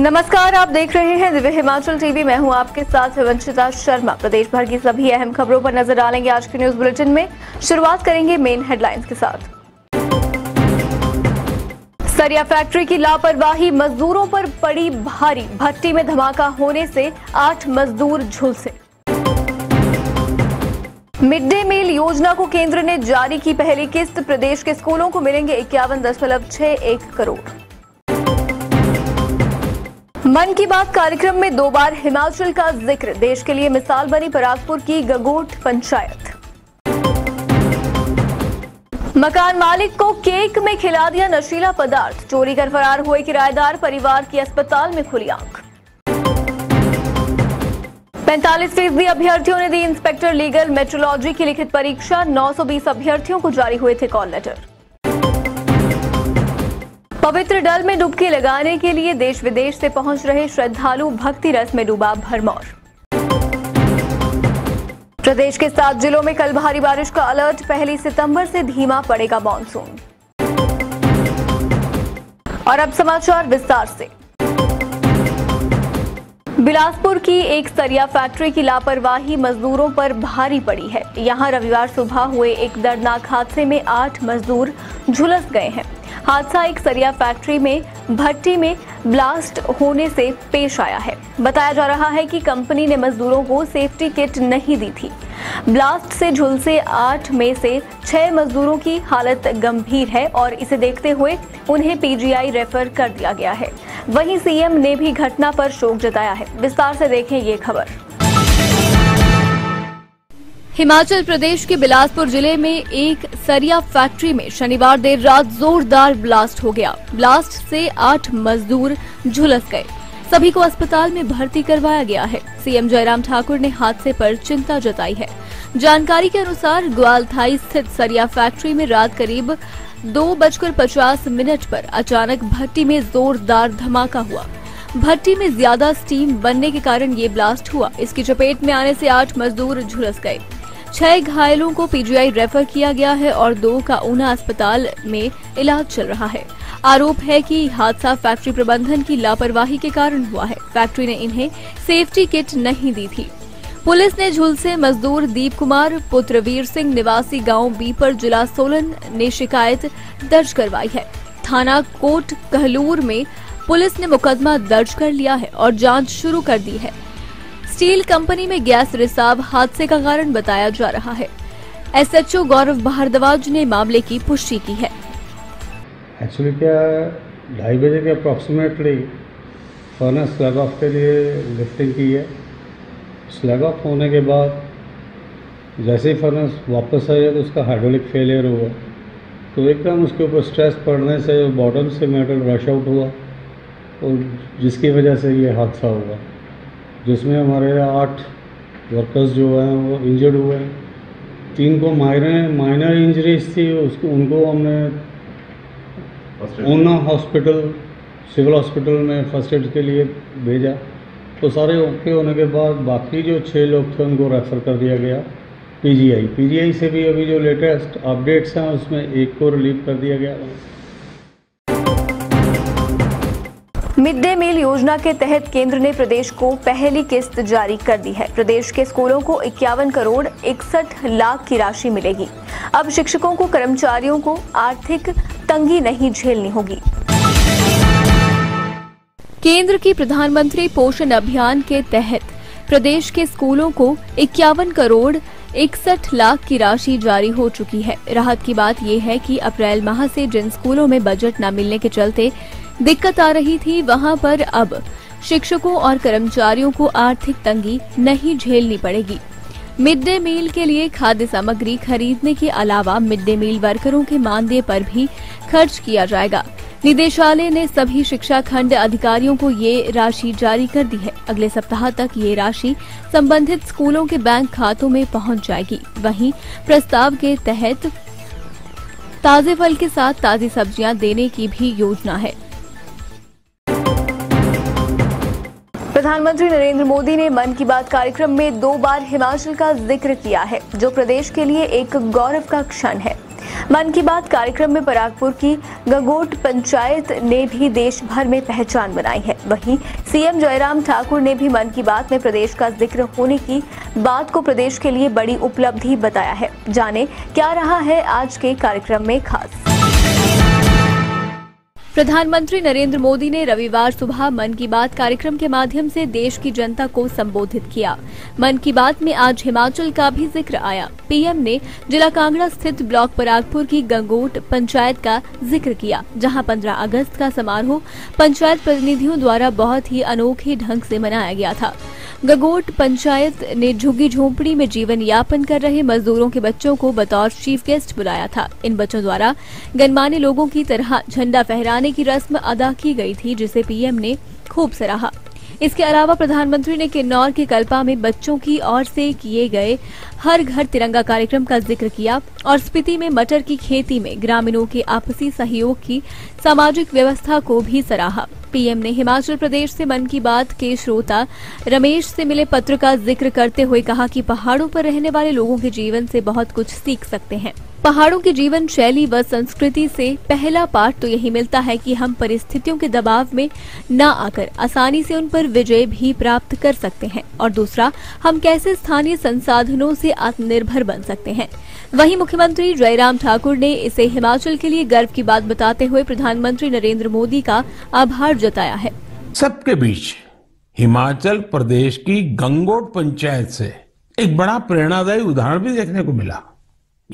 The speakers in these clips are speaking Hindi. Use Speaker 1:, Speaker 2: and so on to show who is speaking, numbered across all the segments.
Speaker 1: नमस्कार, आप देख रहे हैं दिव्य हिमाचल टीवी। मैं हूँ आपके साथ वंशिता शर्मा। प्रदेश भर की सभी अहम खबरों पर नज़र डालेंगे आज के न्यूज़ बुलेटिन में। शुरुआत करेंगे मेन हेडलाइंस के साथ। सरिया फैक्ट्री की लापरवाही, मजदूरों पर पड़ी भारी। भट्टी में धमाका होने से आठ मजदूर झुलसे। मिड डे मील योजना को केंद्र ने जारी की पहली किस्त। प्रदेश के स्कूलों को मिलेंगे इक्यावन दशमलव छह एक करोड़। मन की बात कार्यक्रम में दो बार हिमाचल का ज़िक्र। देश के लिए मिसाल बनी परागपुर की गगोट पंचायत। मकान मालिक को केक में खिला दिया नशीला पदार्थ। चोरी कर फरार हुए किराएदार परिवार की अस्पताल में खुली आँख पैंतालीस फ़ीसदी अभ्यर्थियों ने दी इंस्पेक्टर लीगल मेट्रोलॉजी की लिखित परीक्षा। 920 अभ्यर्थियों को जारी हुए थे कॉल लेटर। पवित्र डल में डुबकी लगाने के लिए देश विदेश से पहुँच रहे श्रद्धालु भक्ति रस में डूबा भरमौर। प्रदेश के सात जिलों में कल भारी बारिश का अलर्ट, पहली सितंबर से धीमा पड़ेगा मानसून। और अब समाचार विस्तार से। बिलासपुर की एक सरिया फैक्ट्री की लापरवाही मजदूरों पर भारी पड़ी है। यहाँ रविवार सुबह हुए एक दर्दनाक हादसे में आठ मजदूर झुलस गए हैं। हादसा एक सरिया फैक्ट्री में, भट्टी में ब्लास्ट होने से पेश आया है। बताया जा रहा है कि कंपनी ने मजदूरों को सेफ्टी किट नहीं दी थी। ब्लास्ट से झुलसे आठ में से छह मजदूरों की हालत गंभीर है और इसे देखते हुए उन्हें पीजीआई रेफर कर दिया गया है। वहीं सीएम ने भी घटना पर शोक जताया है। विस्तार से देखें ये खबर। हिमाचल प्रदेश के बिलासपुर ज़िले में एक सरिया फैक्ट्री में शनिवार देर रात जोरदार ब्लास्ट हो गया। ब्लास्ट से आठ मजदूर झुलस गए। सभी को अस्पताल में भर्ती करवाया गया है। सीएम जयराम ठाकुर ने हादसे पर चिंता जताई है। जानकारी के अनुसार ग्वालथाई स्थित सरिया फैक्ट्री में रात करीब दो बजकर पचास मिनट पर अचानक भट्टी में जोरदार धमाका हुआ। भट्टी में ज़्यादा स्टीम बनने के कारण ये ब्लास्ट हुआ। इसकी चपेट में आने से आठ मजदूर झुलस गए। छह घायलों को पीजीआई रेफर किया गया है और दो का ऊना अस्पताल में इलाज चल रहा है। आरोप है कि हादसा फैक्ट्री प्रबंधन की लापरवाही के कारण हुआ है। फैक्ट्री ने इन्हें सेफ्टी किट नहीं दी थी। पुलिस ने झुलसे मजदूर दीप कुमार, पुत्र वीर सिंह निवासी गाँव बीपर जिला सोलन ने शिकायत दर्ज करवाई है। थाना कोट कहलूर में पुलिस ने मुकदमा दर्ज कर लिया है और जाँच शुरू कर दी है। स्टील कंपनी में गैस रिसाव हादसे का कारण बताया जा रहा है। एसएचओ गौरव भारद्वाज ने मामले की पुष्टि की है।
Speaker 2: एक्चुअली क्या ढाई बजे के अप्रॉक्सीमेटली फर्नेस स्लैग ऑफ़ के लिए लिफ्टिंग की है। स्लैग ऑफ़ होने के बाद जैसे ही फर्नेस वापस है तो उसका हाइड्रोलिक फेलियर हुआ। तो एकदम उसके ऊपर स्ट्रेस पड़ने से बॉटम से मेटल रश आउट हुआ और जिसकी वजह से ये हादसा हुआ। जिसमें हमारे आठ वर्कर्स जो हैं वो इंजर्ड हुए हैं। तीन को माइनर माइनर इंजरीज थी उसको उनको हमने ऊना हॉस्पिटल सिविल हॉस्पिटल में फ़र्स्ट एड के लिए भेजा। तो सारे ओके होने के बाद बाकी जो छः लोग थे उनको रेफ़र कर दिया गया पीजीआई पीजीआई से भी अभी जो लेटेस्ट अपडेट्स हैं उसमें एक को रिलीव कर दिया गया।
Speaker 1: मिड डे मील योजना के तहत केंद्र ने प्रदेश को पहली किस्त जारी कर दी है। प्रदेश के स्कूलों को इक्यावन करोड़ इकसठ लाख की राशि मिलेगी। अब शिक्षकों को, कर्मचारियों को आर्थिक तंगी नहीं झेलनी होगी। केंद्र की प्रधानमंत्री पोषण अभियान के तहत प्रदेश के स्कूलों को इक्यावन करोड़ इकसठ लाख की राशि जारी हो चुकी है। राहत की बात यह है कि अप्रैल माह से जिन स्कूलों में बजट न मिलने के चलते दिक्कत आ रही थी, वहाँ पर अब शिक्षकों और कर्मचारियों को आर्थिक तंगी नहीं झेलनी पड़ेगी। मिड डे मील के लिए खाद्य सामग्री खरीदने के अलावा मिड डे मील वर्करों के मानदेय पर भी खर्च किया जाएगा। निदेशालय ने सभी शिक्षा खंड अधिकारियों को ये राशि जारी कर दी है। अगले सप्ताह तक ये राशि संबंधित स्कूलों के बैंक खातों में पहुँच जाएगी। वहीं प्रस्ताव के तहत ताजे फल के साथ ताजी सब्ज़ियाँ देने की भी योजना है। प्रधानमंत्री नरेंद्र मोदी ने मन की बात कार्यक्रम में दो बार हिमाचल का ज़िक्र किया है, जो प्रदेश के लिए एक गौरव का क्षण है। मन की बात कार्यक्रम में परागपुर की गंगोट पंचायत ने भी देश भर में पहचान बनाई है। वहीं सीएम जयराम ठाकुर ने भी मन की बात में प्रदेश का ज़िक्र होने की बात को प्रदेश के लिए बड़ी उपलब्धि बताया है। जाने, क्या रहा है आज के कार्यक्रम में खास। प्रधानमंत्री नरेंद्र मोदी ने रविवार सुबह मन की बात कार्यक्रम के माध्यम से देश की जनता को संबोधित किया। मन की बात में आज हिमाचल का भी ज़िक्र आया। पीएम ने जिला कांगड़ा स्थित ब्लॉक परागपुर की गंगोट पंचायत का ज़िक्र किया, जहाँ 15 अगस्त का समारोह पंचायत प्रतिनिधियों द्वारा बहुत ही अनोखे ढंग से मनाया गया था। गगोट पंचायत ने झुग्गी झोंपड़ी में जीवन यापन कर रहे मजदूरों के बच्चों को बतौर चीफ गेस्ट बुलाया था। इन बच्चों द्वारा गणमान्य लोगों की तरह झंडा फहराने की रस्म अदा की गई थी, जिसे पीएम ने खूब सराहा। इसके अलावा प्रधानमंत्री ने किन्नौर के कल्पा में बच्चों की ओर से किए गए हर घर तिरंगा कार्यक्रम का ज़िक्र किया और स्पीति में मटर की खेती में ग्रामीणों के आपसी सहयोग की सामाजिक व्यवस्था को भी सराहा। पीएम ने हिमाचल प्रदेश से मन की बात के श्रोता रमेश से मिले पत्र का ज़िक्र करते हुए कहा कि पहाड़ों पर रहने वाले लोगों के जीवन से बहुत कुछ सीख सकते हैं। पहाड़ों की जीवन शैली व संस्कृति से पहला पाठ तो यही मिलता है कि हम परिस्थितियों के दबाव में न आकर आसानी से उन पर विजय भी प्राप्त कर सकते हैं। और दूसरा, हम कैसे स्थानीय संसाधनों से आत्मनिर्भर बन सकते हैं। वहीं मुख्यमंत्री जयराम ठाकुर ने इसे हिमाचल के लिए गर्व की बात बताते हुए प्रधानमंत्री नरेंद्र मोदी का आभार जताया है।
Speaker 3: सबके बीच हिमाचल प्रदेश की गंगोट पंचायत से एक बड़ा प्रेरणादायी उदाहरण भी देखने को मिला।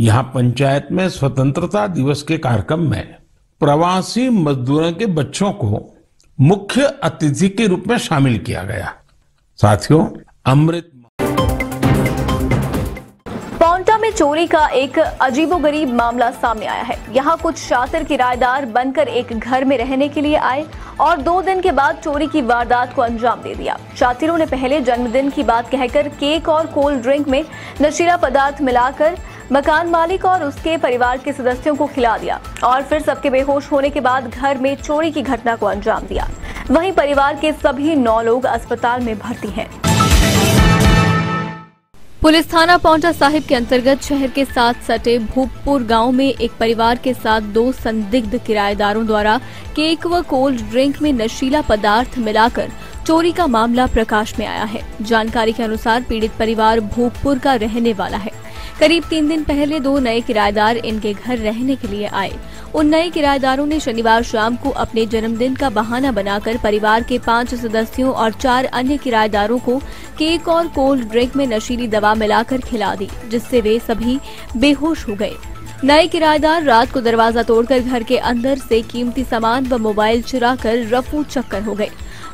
Speaker 3: यहाँ पंचायत में स्वतंत्रता दिवस के कार्यक्रम में प्रवासी मजदूरों के बच्चों को मुख्य अतिथि के रूप में शामिल किया गया। साथियों, अमृत
Speaker 1: में चोरी का एक अजीबोगरीब मामला सामने आया है। यहाँ कुछ शातिर किराएदार बनकर एक घर में रहने के लिए आए और दो दिन के बाद चोरी की वारदात को अंजाम दे दिया। शातिरों ने पहले जन्मदिन की बात कहकर केक और कोल्ड ड्रिंक में नशीला पदार्थ मिलाकर मकान मालिक और उसके परिवार के सदस्यों को खिला दिया और फिर सबके बेहोश होने के बाद घर में चोरी की घटना को अंजाम दिया। वहीं परिवार के सभी नौ लोग अस्पताल में भर्ती हैं। पुलिस थाना पौंटा साहिब के अंतर्गत शहर के साथ सटे भूपपुर गाँव में एक परिवार के साथ दो संदिग्ध किराएदारों द्वारा केक व कोल्ड ड्रिंक में नशीला पदार्थ मिलाकर चोरी का मामला प्रकाश में आया है। जानकारी के अनुसार पीड़ित परिवार भूपपुर का रहने वाला है। करीब तीन दिन पहले दो नए किराएदार इनके घर रहने के लिए आए। उन नए किराएदारों ने शनिवार शाम को अपने जन्मदिन का बहाना बनाकर परिवार के पाँच सदस्यों और चार अन्य किराएदारों को केक और कोल्ड ड्रिंक में नशीली दवा मिलाकर खिला दी, जिससे वे सभी बेहोश हो गए। नए किराएदार रात को दरवाज़ा तोड़कर घर के अंदर से कीमती सामान व मोबाइल चुरा कर रफू चक्कर हो गए।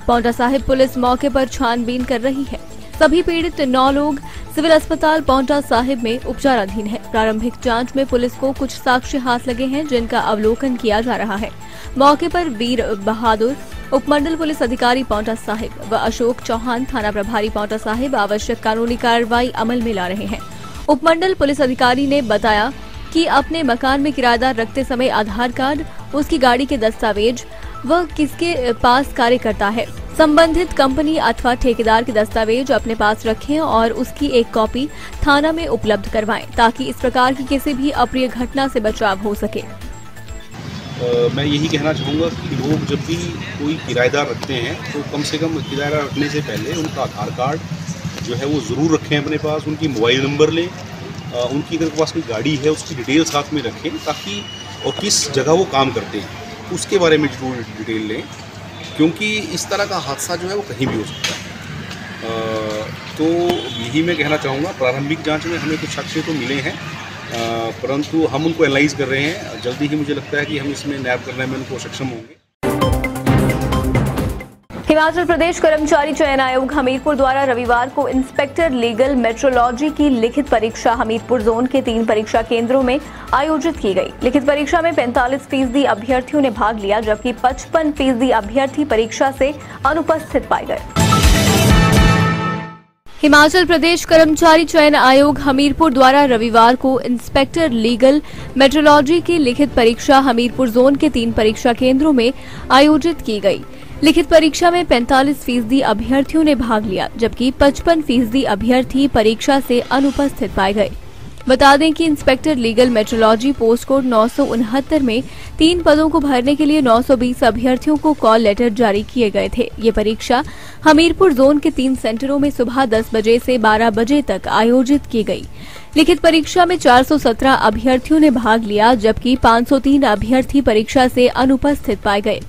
Speaker 1: पौटा साहिब पुलिस मौके पर छानबीन कर रही है। सभी पीड़ित नौ लोग सिविल अस्पताल पौंटा साहिब में उपचाराधीन है। प्रारंभिक जाँच में पुलिस को कुछ साक्ष्य हाथ लगे हैं, जिनका अवलोकन किया जा रहा है। मौके पर वीर बहादुर, उपमंडल पुलिस अधिकारी पौंटा साहिब व अशोक चौहान, थाना प्रभारी पौंटा साहिब आवश्यक कानूनी कार्रवाई अमल में ला रहे हैं। उपमंडल पुलिस अधिकारी ने बताया कि अपने मकान में किराएदार रखते समय आधार कार्ड, उसकी गाड़ी के दस्तावेज़ व किसके पास कार्य करता है। संबंधित कंपनी अथवा ठेकेदार के दस्तावेज़ अपने पास रखें और उसकी एक कॉपी थाना में उपलब्ध करवाएँ ताकि इस प्रकार की किसी भी अप्रिय घटना से बचाव हो सके।
Speaker 4: आ, मैं यही कहना चाहूँगा कि लोग जब भी कोई किराएदार रखते हैं तो कम से कम किराएदार रखने से पहले उनका आधार कार्ड जो है वो ज़रूर रखें अपने पास उनकी मोबाइल नंबर लें उनकी अगर पास कोई गाड़ी है उसकी डिटेल साथ में रखें ताकि और किस जगह वो काम करते हैं उसके बारे में ज़रूर डिटेल लें। क्योंकि इस तरह का हादसा जो है वो कहीं भी हो सकता है। तो यही मैं कहना चाहूँगा, प्रारंभिक जाँच में हमें कुछ साक्ष्य तो मिले हैं परंतु हम उनको एनालाइज कर रहे हैं। जल्दी ही मुझे लगता है कि हम इसमें नैब करने में उनको सक्षम होंगे।
Speaker 1: हिमाचल प्रदेश कर्मचारी चयन आयोग हमीरपुर द्वारा रविवार को इंस्पेक्टर लीगल मेट्रोलॉजी की लिखित परीक्षा हमीरपुर जोन के तीन परीक्षा केंद्रों में आयोजित की गई। लिखित परीक्षा में 45 फ़ीसदी अभ्यर्थियों ने भाग लिया, जबकि 55 फ़ीसदी अभ्यर्थी परीक्षा से अनुपस्थित पाए गए। हिमाचल प्रदेश कर्मचारी चयन आयोग हमीरपुर द्वारा रविवार को इंस्पेक्टर लीगल मेट्रोलॉजी की लिखित परीक्षा हमीरपुर जोन के तीन परीक्षा केंद्रों में आयोजित की गई। लिखित परीक्षा में 45 फ़ीसदी अभ्यर्थियों ने भाग लिया, जबकि 55 फ़ीसदी अभ्यर्थी परीक्षा से अनुपस्थित पाए गए। बता दें कि inspector legal metrology post code नौ सौ उनहत्तर में तीन पदों को भरने के लिए 920 अभ्यर्थियों को कॉल लेटर जारी किए गए थे। ये परीक्षा हमीरपुर जोन के तीन सेंटरों में सुबह 10 बजे से 12 बजे तक आयोजित की गई। लिखित परीक्षा में 417 अभ्यर्थियों ने भाग लिया, जबकि 503 अभ्यर्थी परीक्षा से अनुपस्थित पाए गए।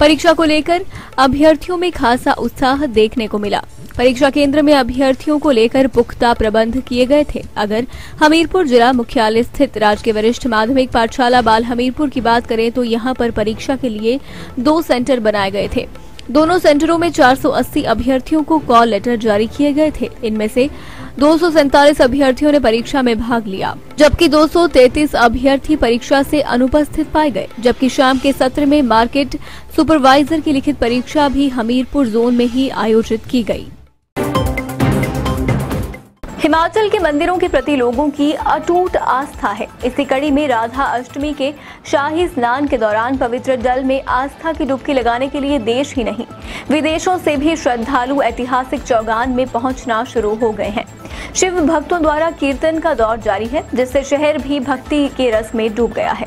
Speaker 1: परीक्षा को लेकर अभ्यर्थियों में खासा उत्साह देखने को मिला। परीक्षा केंद्र में अभ्यर्थियों को लेकर पुख्ता प्रबंध किए गए थे। अगर हमीरपुर जिला मुख्यालय स्थित राजकीय वरिष्ठ माध्यमिक पाठशाला बाल हमीरपुर की बात करें तो यहाँ पर परीक्षा के लिए दो सेंटर बनाए गए थे। दोनों सेंटरों में 480 अभ्यर्थियों को कॉल लेटर जारी किए गए थे। इनमें से दो सौ सैंतालीस अभ्यर्थियों ने परीक्षा में भाग लिया, जबकि 233 अभ्यर्थी परीक्षा से अनुपस्थित पाए गए, जबकि शाम के सत्र में मार्केट सुपरवाइजर की लिखित परीक्षा भी हमीरपुर जोन में ही आयोजित की गई। हिमाचल के मंदिरों के प्रति लोगों की अटूट आस्था है। इसी कड़ी में राधा अष्टमी के शाही स्नान के दौरान पवित्र जल में आस्था की डुबकी लगाने के लिए देश ही नहीं, विदेशों से भी श्रद्धालु ऐतिहासिक चौगान में पहुँचना शुरू हो गए हैं। शिव भक्तों द्वारा कीर्तन का दौर जारी है, जिससे शहर भी भक्ति के रस में डूब गया है।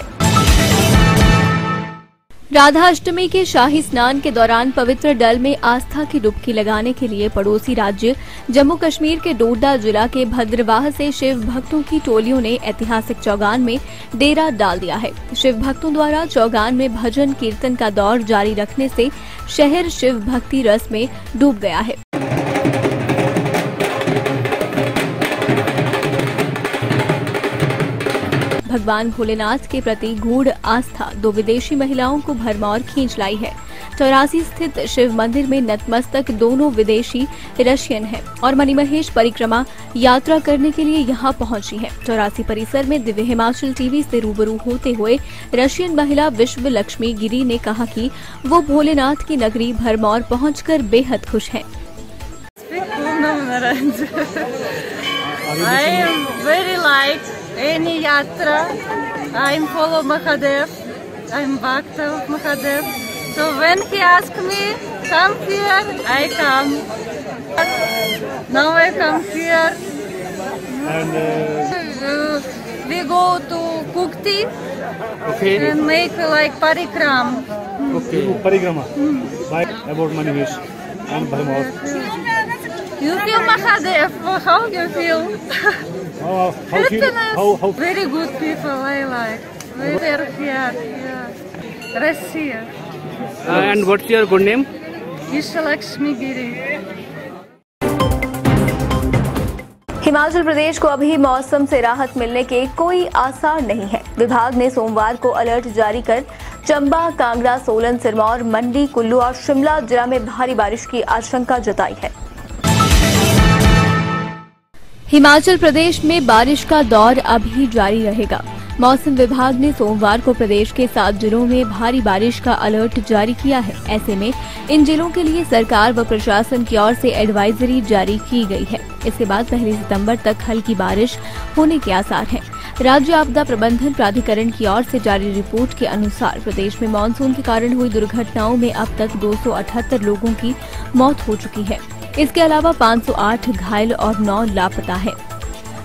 Speaker 1: राधा अष्टमी के शाही स्नान के दौरान पवित्र डल में आस्था की डुबकी लगाने के लिए पड़ोसी राज्य जम्मू कश्मीर के डोडा जिला के भद्रवाह से शिव भक्तों की टोलियों ने ऐतिहासिक चौगान में डेरा डाल दिया है। शिव भक्तों द्वारा चौगान में भजन कीर्तन का दौर जारी रखने से शहर शिव भक्ति रस में डूब गया है। भगवान भोलेनाथ के प्रति गूढ़ आस्था दो विदेशी महिलाओं को भरमौर खींच लाई है चौरासी स्थित शिव मंदिर में नतमस्तक दोनों विदेशी रशियन हैं और मणिमहेश परिक्रमा यात्रा करने के लिए यहाँ पहुँची हैं। चौरासी परिसर में दिव्य हिमाचल टीवी से रूबरू होते हुए रशियन महिला विश्व लक्ष्मी गिरी ने कहा कि वो भोलेनाथ की नगरी भरमौर पहुंचकर बेहद खुश हैं।
Speaker 5: I am very light any yatra. I'm follow Mahadev. I'm Bhakta of Mahadev. So when he asked me, come here, I come. Now I come here. And uh, we go to Kukti okay. and make like parikram.
Speaker 6: Okay, parikrama. Mm. By about Manivesh and Bharmav.
Speaker 5: You feel Mahadev? How do you feel?
Speaker 6: Oh, how, feel, how, how?
Speaker 5: Very good people, I like. Very here, yeah. Russia.
Speaker 6: Uh, and what's your good name?
Speaker 5: Ishalakshmi Giri.
Speaker 1: Himachal Pradesh को अभी मौसम से राहत मिलने के कोई आसार नहीं है विभाग ने सोमवार को अलर्ट जारी कर चंबा कांगड़ा सोलन सिरमौर मंडी कुल्लू और शिमला जिला में भारी बारिश की आशंका जताई है हिमाचल प्रदेश में बारिश का दौर अभी जारी रहेगा। मौसम विभाग ने सोमवार को प्रदेश के सात जिलों में भारी बारिश का अलर्ट जारी किया है। ऐसे में इन जिलों के लिए सरकार व प्रशासन की ओर से एडवाइजरी जारी की गई है। इसके बाद पहली सितंबर तक हल्की बारिश होने के आसार हैं। राज्य आपदा प्रबंधन प्राधिकरण की ओर से जारी रिपोर्ट के अनुसार प्रदेश में मानसून के कारण हुई दुर्घटनाओं में अब तक दो सौ अठहत्तर लोगों की मौत हो चुकी है। इसके अलावा 508 घायल और 9 लापता है।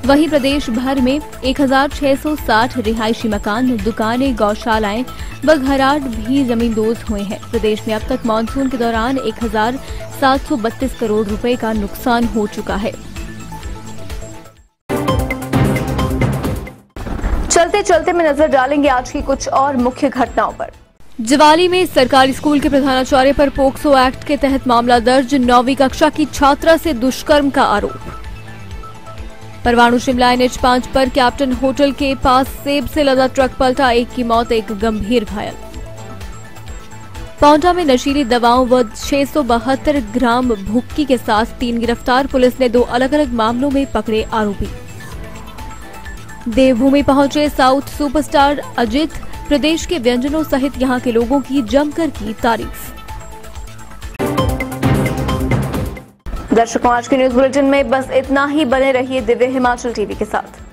Speaker 1: वहीं प्रदेश भर में 1660 रिहायशी मकान, दुकानें, गौशालाएँ व घराट भी जमींदोज हुए हैं। प्रदेश में अब तक मानसून के दौरान 1732 करोड़ रुपए का नुकसान हो चुका है। चलते चलते में नज़र डालेंगे आज की कुछ और मुख्य घटनाओं पर। जवाली में सरकारी स्कूल के प्रधानाचार्य पर पोक्सो एक्ट के तहत मामला दर्ज, नौवीं कक्षा की छात्रा से दुष्कर्म का आरोप। परवाणु शिमला एनएच पाँच पर कैप्टन होटल के पास सेब से लदा ट्रक पलटा, एक की मौत, एक गंभीर घायल। पांडा में नशीली दवाओं व छह सौ बहत्तर ग्राम भुक्की के साथ तीन गिरफ़्तार, पुलिस ने दो अलग अलग मामलों में पकड़े आरोपी। देवभूमि पहुँचे साउथ सुपरस्टार अजित प्रदेश के व्यंजनों सहित यहाँ के लोगों की जमकर की तारीफ़। दर्शकों, आज के न्यूज़ बुलेटिन में बस इतना ही। बने रहिए दिव्य हिमाचल टीवी के साथ।